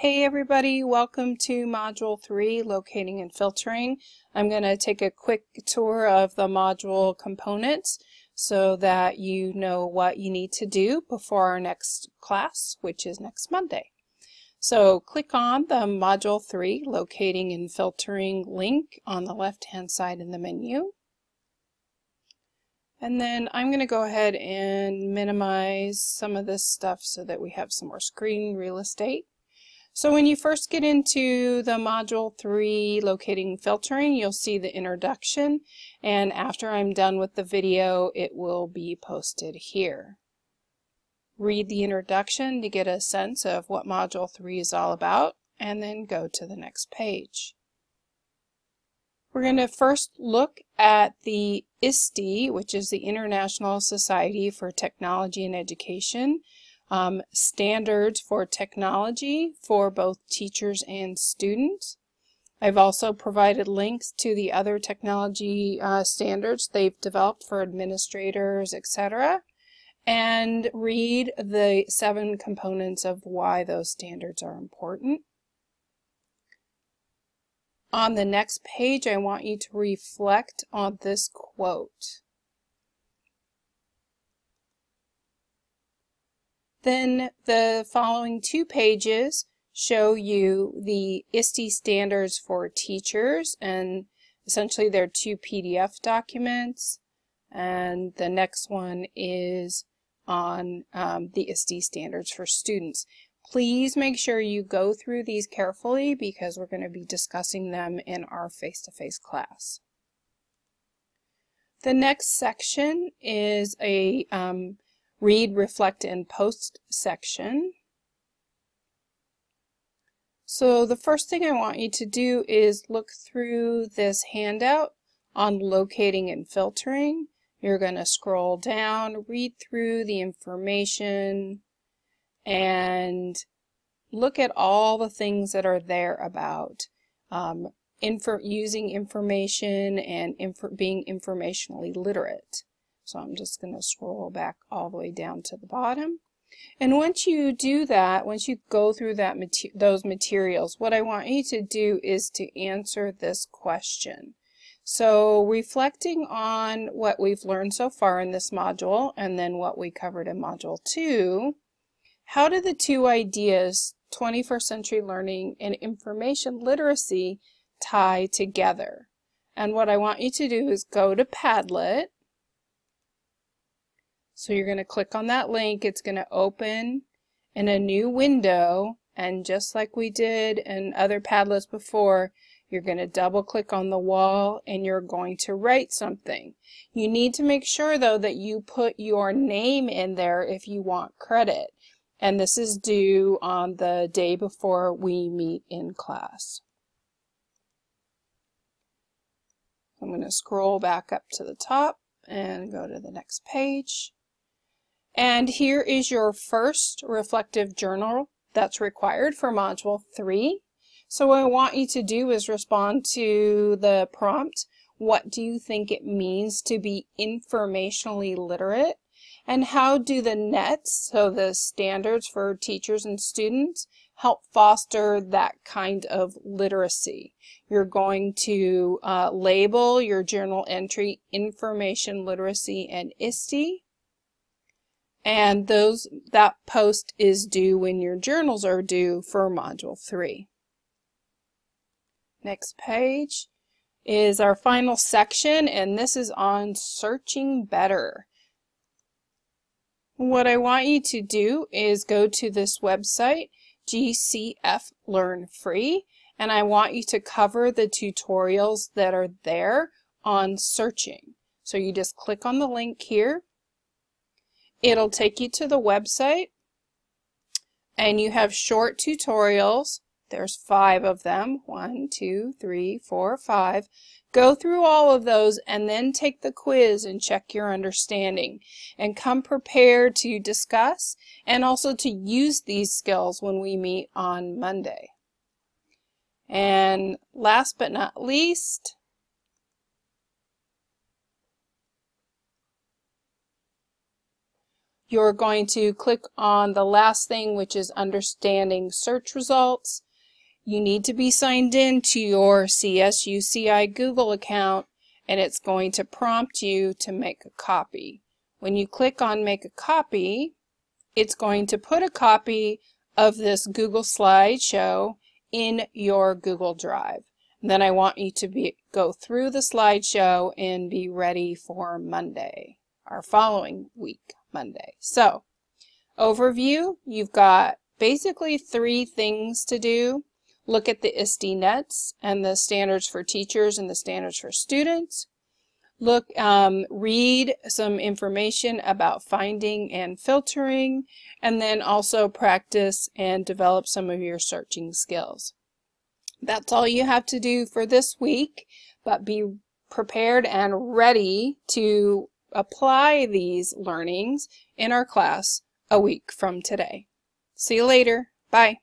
Hey everybody, welcome to Module 3, Locating and Filtering. I'm going to take a quick tour of the module components so that you know what you need to do before our next class, which is next Monday. So click on the Module 3, Locating and Filtering link on the left-hand side in the menu. And then I'm going to go ahead and minimize some of this stuff so that we have some more screen real estate. So when you first get into the Module 3 Locating Filtering, you'll see the introduction, and after I'm done with the video, it will be posted here. Read the introduction to get a sense of what Module 3 is all about, and then go to the next page. We're going to first look at the ISTE, which is the International Society for Technology and Education, um, standards for technology for both teachers and students. I've also provided links to the other technology uh, standards they've developed for administrators, etc. And read the seven components of why those standards are important. On the next page, I want you to reflect on this quote. Then the following two pages show you the ISTE standards for teachers and essentially they're two PDF documents and the next one is on um, the ISTE standards for students. Please make sure you go through these carefully because we're going to be discussing them in our face-to-face -face class. The next section is a um, read, reflect, and post section. So the first thing I want you to do is look through this handout on locating and filtering. You're going to scroll down, read through the information, and look at all the things that are there about um, using information and being informationally literate. So I'm just going to scroll back all the way down to the bottom. And once you do that, once you go through that mater those materials, what I want you to do is to answer this question. So reflecting on what we've learned so far in this module and then what we covered in module 2, how do the two ideas, 21st century learning and information literacy, tie together? And what I want you to do is go to Padlet so you're going to click on that link. It's going to open in a new window. And just like we did in other Padlets before, you're going to double click on the wall and you're going to write something. You need to make sure though that you put your name in there if you want credit. And this is due on the day before we meet in class. I'm going to scroll back up to the top and go to the next page. And here is your first reflective journal that's required for Module 3. So what I want you to do is respond to the prompt, what do you think it means to be informationally literate? And how do the NETs, so the standards for teachers and students, help foster that kind of literacy? You're going to uh, label your journal entry information literacy and ISTE and those that post is due when your journals are due for Module 3. Next page is our final section, and this is on searching better. What I want you to do is go to this website, GCF Learn Free, and I want you to cover the tutorials that are there on searching. So you just click on the link here It'll take you to the website and you have short tutorials. There's five of them. One, two, three, four, five. Go through all of those and then take the quiz and check your understanding and come prepared to discuss and also to use these skills when we meet on Monday. And last but not least, you're going to click on the last thing, which is understanding search results. You need to be signed in to your CSUCI Google account and it's going to prompt you to make a copy. When you click on make a copy, it's going to put a copy of this Google slideshow in your Google Drive. And then I want you to be go through the slideshow and be ready for Monday, our following week, Monday. So, overview, you've got basically three things to do. Look at the ISTE nets and the standards for teachers and the standards for students. Look, um, read some information about finding and filtering, and then also practice and develop some of your searching skills. That's all you have to do for this week, but be prepared and ready to apply these learnings in our class a week from today. See you later. Bye.